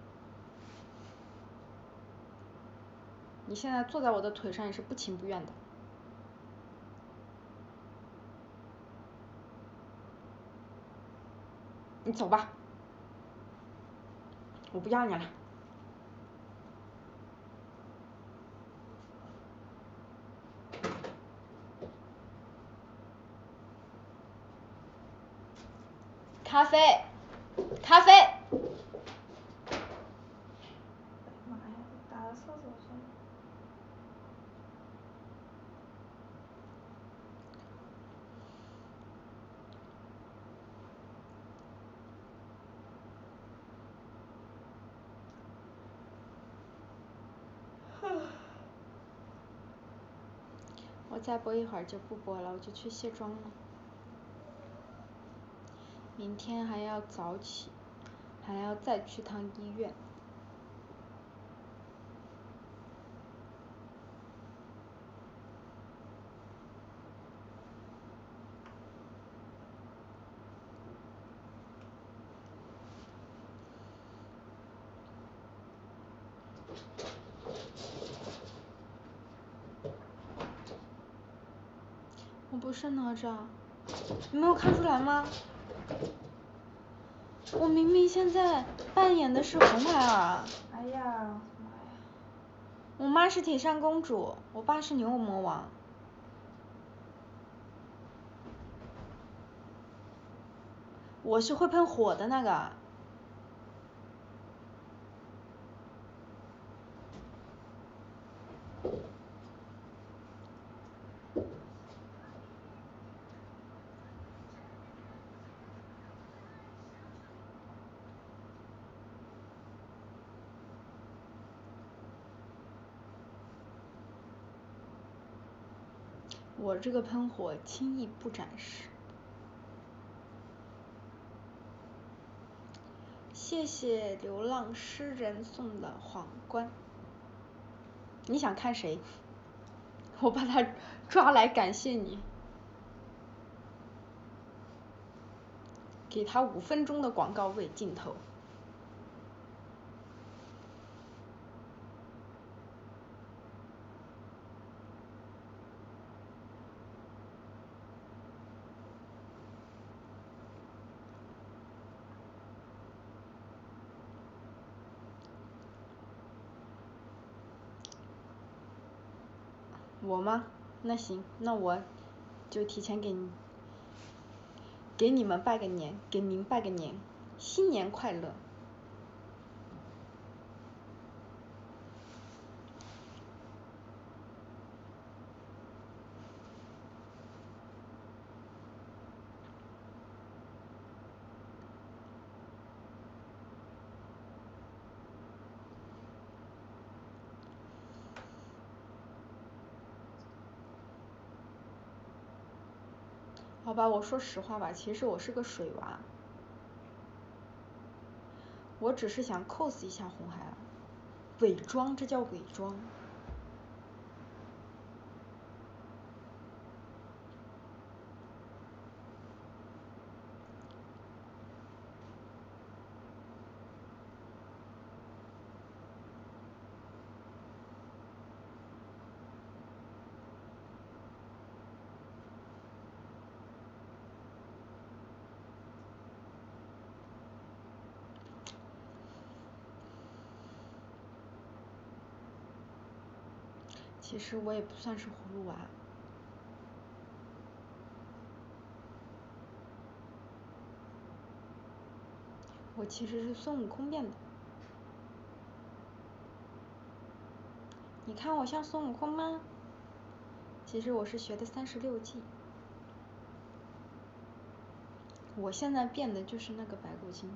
你现在坐在我的腿上也是不情不愿的。你走吧，我不要你了。咖啡，咖啡。我再播一会儿就不播了，我就去卸妆了。明天还要早起，还要再去趟医院。我不是哪吒，你没有看出来吗？我明明现在扮演的是红孩儿。哎呀。我妈是铁扇公主，我爸是牛魔王。我是会喷火的那个。我这个喷火轻易不展示。谢谢流浪诗人送的皇冠。你想看谁？我把他抓来感谢你。给他五分钟的广告位镜头。吗？那行，那我就提前给你。给你们拜个年，给您拜个年，新年快乐。好吧，我说实话吧，其实我是个水娃，我只是想 cos 一下红孩儿，伪装，这叫伪装。其实我也不算是葫芦娃，我其实是孙悟空变的。你看我像孙悟空吗？其实我是学的三十六计，我现在变的就是那个白骨精。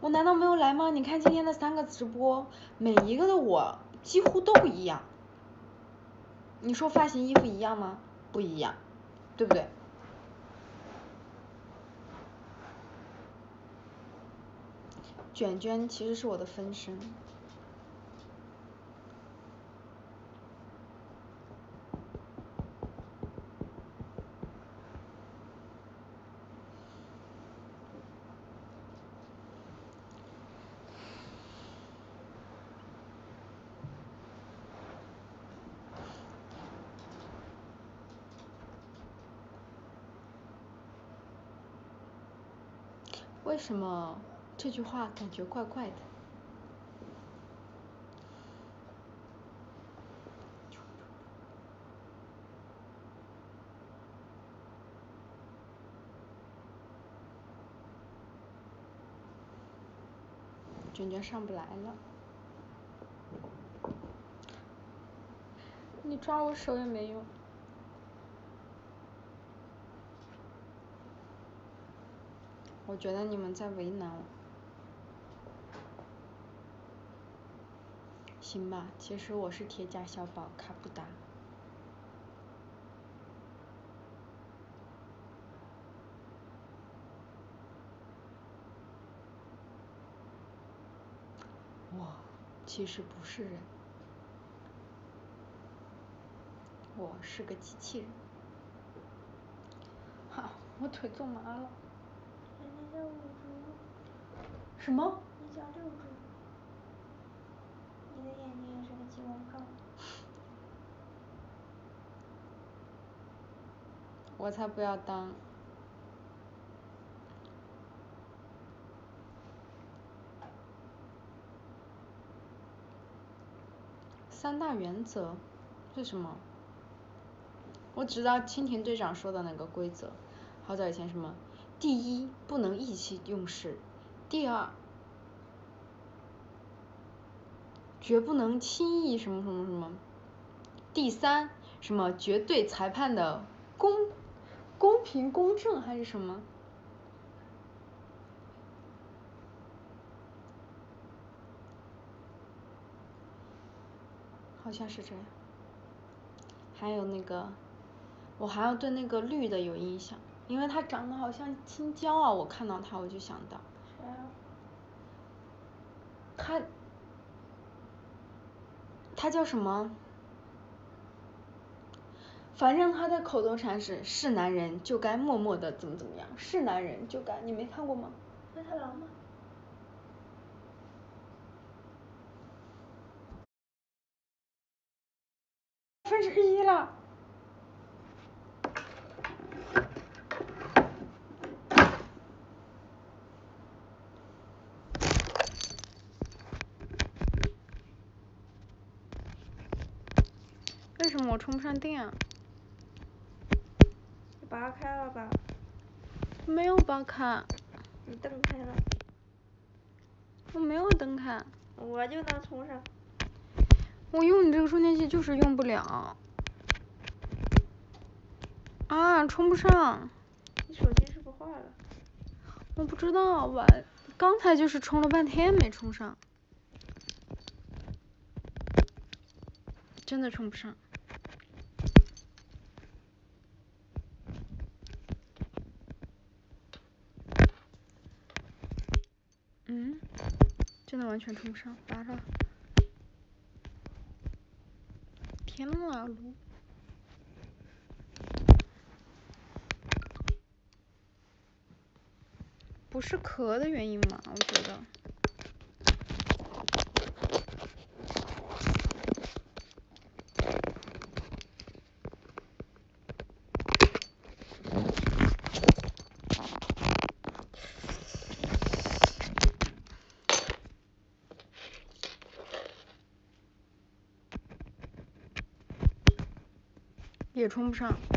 我难道没有来吗？你看今天的三个直播，每一个的我几乎都不一样。你说发型衣服一样吗？不一样，对不对？卷卷其实是我的分身。为什么这句话感觉怪怪的？卷卷上不来了，你抓我手也没用。我觉得你们在为难我。行吧，其实我是铁甲小宝卡布达。我其实不是人，我是个机器人。哈，我腿坐麻了。什么？你叫六猪。你的眼睛也是个激光炮。我才不要当。三大原则是什么？我知道蜻蜓队长说的那个规则，好早以前什么？第一，不能意气用事；第二，绝不能轻易什么什么什么；第三，什么绝对裁判的公公平公正还是什么？好像是这样。还有那个我还要对那个绿的有印象，因为它长得好像青椒啊，我看到它我就想到。谁啊？它，它叫什么？反正他的口头禅是是男人就该默默的怎么怎么样，是男人就该，你没看过吗？灰太狼吗？分之一了。什么我充不上电啊？你拔开了吧？没有拔开。你蹬开了。我没有蹬开。我就能充上。我用你这个充电器就是用不了。啊，充不上。你手机是不是坏了？我不知道，我刚才就是充了半天没充上。真的充不上。嗯，真的完全充不上，拔了。天呐，不是壳的原因吗？我觉得。也充不上。